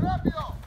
rápido!